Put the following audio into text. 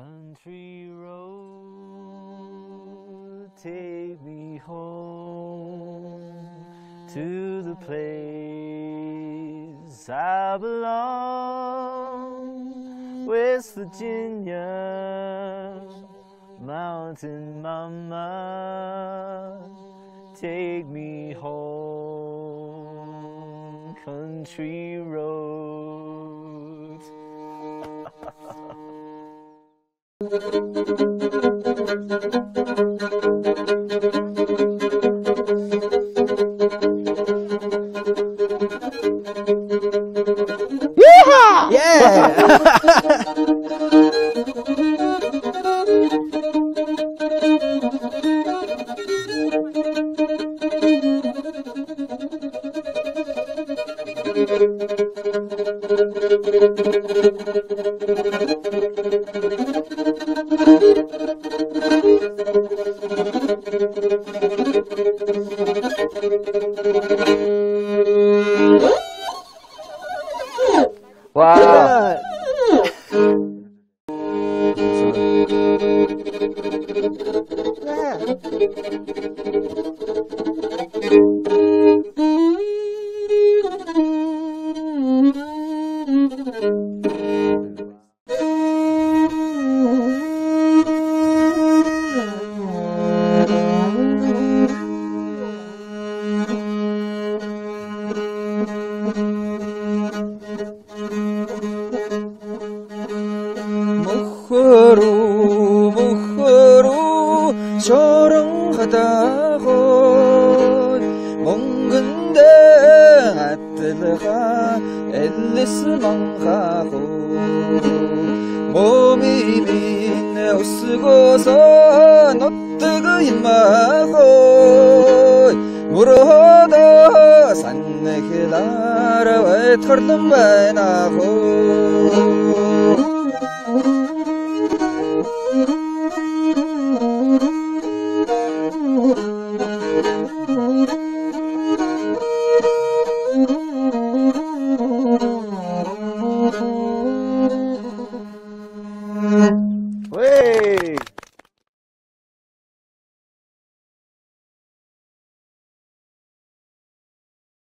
Country road, take me home to the place I belong, West Virginia, mountain mama, take me home, country road. 감사합니다. Wow. 흐루 무흐루 조롱하다고 عدلغا اللي سمنغاغو 몸이 빈 웃고서 노뜨그 임마고 물어도 산내게 나라 왜 털는 배나고